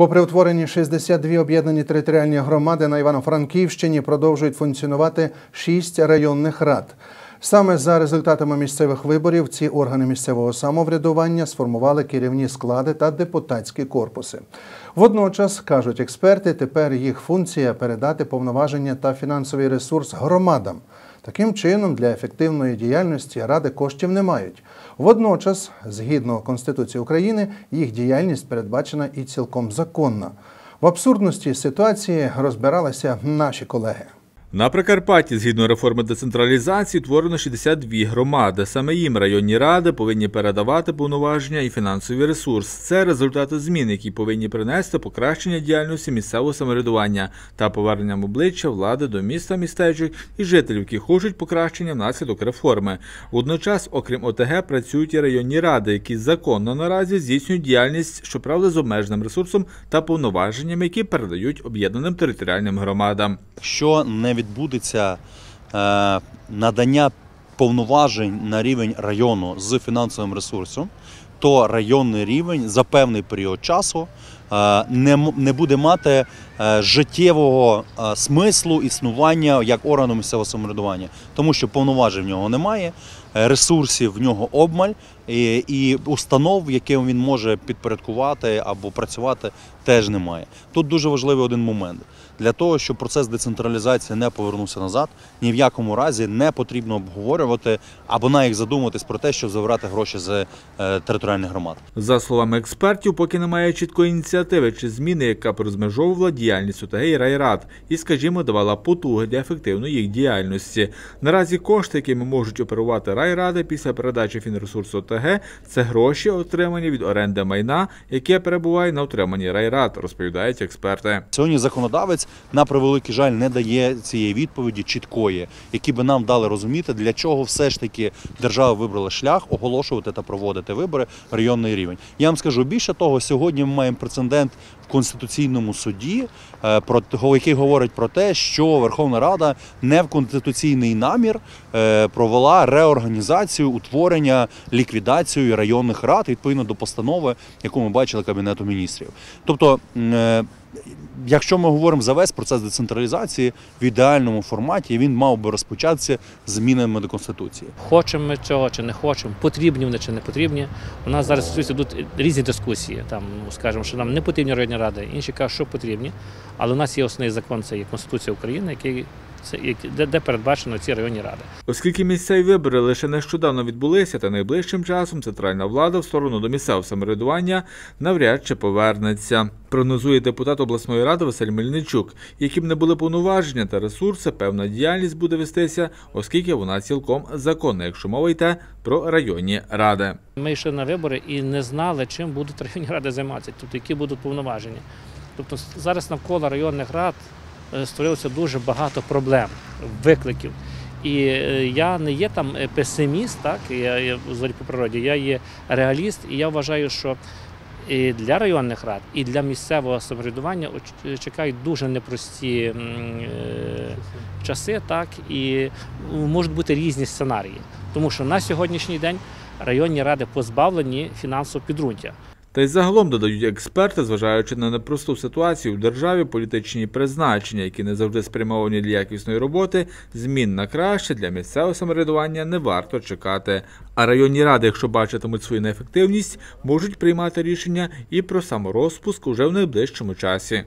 Попри утворені 62 об'єднані територіальні громади на Івано-Франківщині продовжують функціонувати 6 районних рад. Саме за результатами місцевих виборів ці органи місцевого самоврядування сформували керівні склади та депутатські корпуси. Водночас, кажуть експерти, тепер їх функція передати повноваження та фінансовий ресурс громадам. Таким чином, для ефективної діяльності ради коштів не мають. Водночас, згідно Конституції України, їх діяльність передбачена і цілком законна. В абсурдності ситуації розбиралися наші колеги. На Прикарпатті, згідно реформи децентралізації, творено 62 громади. Саме їм районні ради повинні передавати повноваження і фінансовий ресурс. Це результати змін, які повинні принести покращення діяльності місцевого самоврядування та поверненням обличчя влади до міста містечок і жителів, які хочуть покращення внаслідок реформи. Водночас, окрім ОТГ, працюють і районні ради, які законно наразі здійснюють діяльність, щоправда, з обмеженим ресурсом та повноваженнями, які передають об'єднаним територіальним громадам. Якщо не відбудеться е, надання повноважень на рівень району з фінансовим ресурсом, то районний рівень за певний період часу е, не, буде мати е, життєвого смислу існування як органу місцевого самоврядування, тому що повноважень в нього немає, ресурсів в нього обмаль, і, і установ, яким він може підпорядкувати або працювати, теж немає. Тут дуже важливий один момент. Для того, щоб процес децентралізації не повернувся назад, ні в якому разі не потрібно обговорювати або навіть задумуватись про те, щоб забирати гроші з е, територіальних громад. За словами експертів, поки немає чіткої ініціативи чи зміни, яка б розмежовувала діяльність ОТГ і райрад, і, скажімо, давала потуги для ефективної їх діяльності. Наразі кошти, якими можуть оперувати райради після передачі фінресурсу ОТГ, це гроші, отримані від оренди майна, яке перебуває на утриманні райрад, розповідають експерти. Сьогодні законодавець на превеликий жаль не дає цієї відповіді чіткої, які би нам дали розуміти, для чого все ж таки держава вибрала шлях оголошувати та проводити вибори районний рівень. Я вам скажу більше того, сьогодні ми маємо прецедент в конституційному суді, е, який говорить про те, що Верховна Рада не в конституційний намір е, провела реорганізацію, утворення, ліквідацію районних рад відповідно до постанови, яку ми бачили Кабінету міністрів. Тобто. е, Якщо ми говоримо за весь процес децентралізації в ідеальному форматі, він мав би розпочатися змінами до конституції. Хочемо ми цього чи не хочемо, потрібні вони чи не потрібні. У нас зараз тут різні дискусії. Там ну, скажемо, що нам не потрібні районні ради, інші кажуть, що потрібні. Але у нас є основний закон, це є Конституція України, який- де, де передбачено ці районні ради. Оскільки місцеві вибори лише нещодавно відбулися, та найближчим часом центральна влада в сторону до місцевого самоврядування навряд чи повернеться. Прогнозує депутат обласної ради Василь Мельничук. Які б не були повноваження та ресурси, певна діяльність буде вестися, оскільки вона цілком законна, якщо мова йде про районні ради. Ми йшли на вибори і не знали, чим будуть районні ради займатися, тобто які будуть повноваження. Тобто зараз навколо районних рад створилося дуже багато проблем, викликів. І е, я не є там е, песиміст, так я, я по природі, я є реаліст, і я вважаю, що і для районних рад, і для місцевого самоврядування чекають дуже непрості е, часи, так і можуть бути різні сценарії. Тому що на сьогоднішній день районні ради позбавлені фінансового підґрунтя. Та й загалом додають експерти, зважаючи на непросту ситуацію в державі, політичні призначення, які не завжди спрямовані для якісної роботи, змін на краще для місцевого самоврядування не варто чекати. А районні ради, якщо бачитимуть свою неефективність, можуть приймати рішення і про саморозпуск уже в найближчому часі.